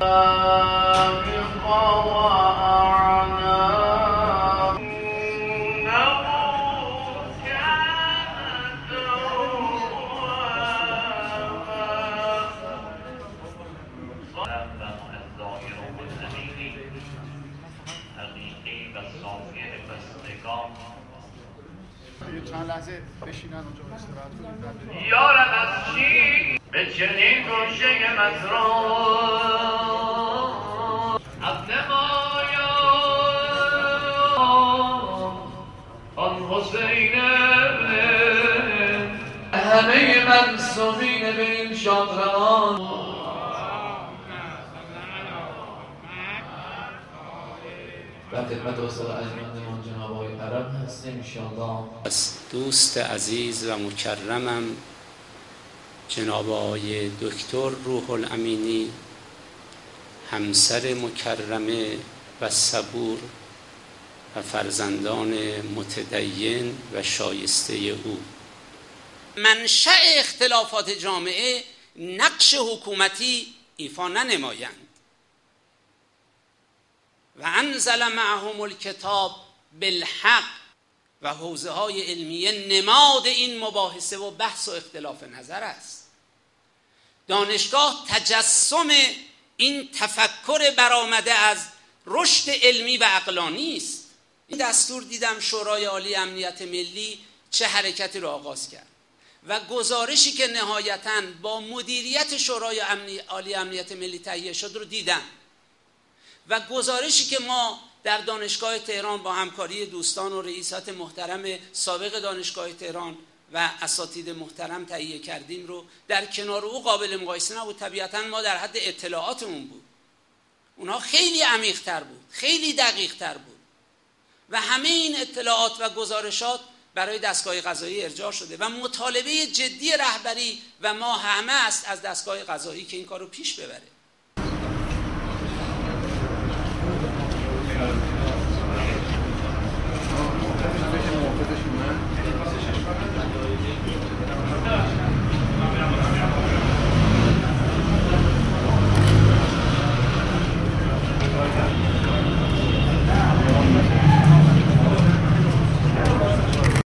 چند لحظه بشینن اونجا استراحت کنید یارم از چی؟ به چنین گوشه مزران آن حسین همه منصوبین به این شادروان و خدمت جناب آقای از دوست عزیز و مکرمم جناب آقای دکتر روح الامینی همسر مکرمه و صبور و فرزندان متدین و شایسته او. منشأ اختلافات جامعه نقش حکومتی ایفا ننمایند. و انزل معهم الکتاب بالحق و حوزه های علمیه نماد این مباحثه و بحث و اختلاف نظر است. دانشگاه تجسم این تفکر برآمده از رشد علمی و عقلانی است. این دستور دیدم شورای عالی امنیت ملی چه حرکتی را آغاز کرد. و گزارشی که نهایتا با مدیریت شورای عالی امنیت ملی تهیه شد رو دیدم. و گزارشی که ما در دانشگاه تهران با همکاری دوستان و رئیسات محترم سابق دانشگاه تهران و اساتید محترم تهیه کردیم رو در کنار او قابل مقایسه نبود. طبیعتا ما در حد اطلاعاتمون بود. اونها خیلی عمیقتر بود خیلی دقیق تر بود. همه این اطلاعات و گزارشات برای دستگاه قضایی ارجاع شده و مطالبه جدی رهبری و ما همه است از دستگاه قضایی که این کار رو پیش ببره.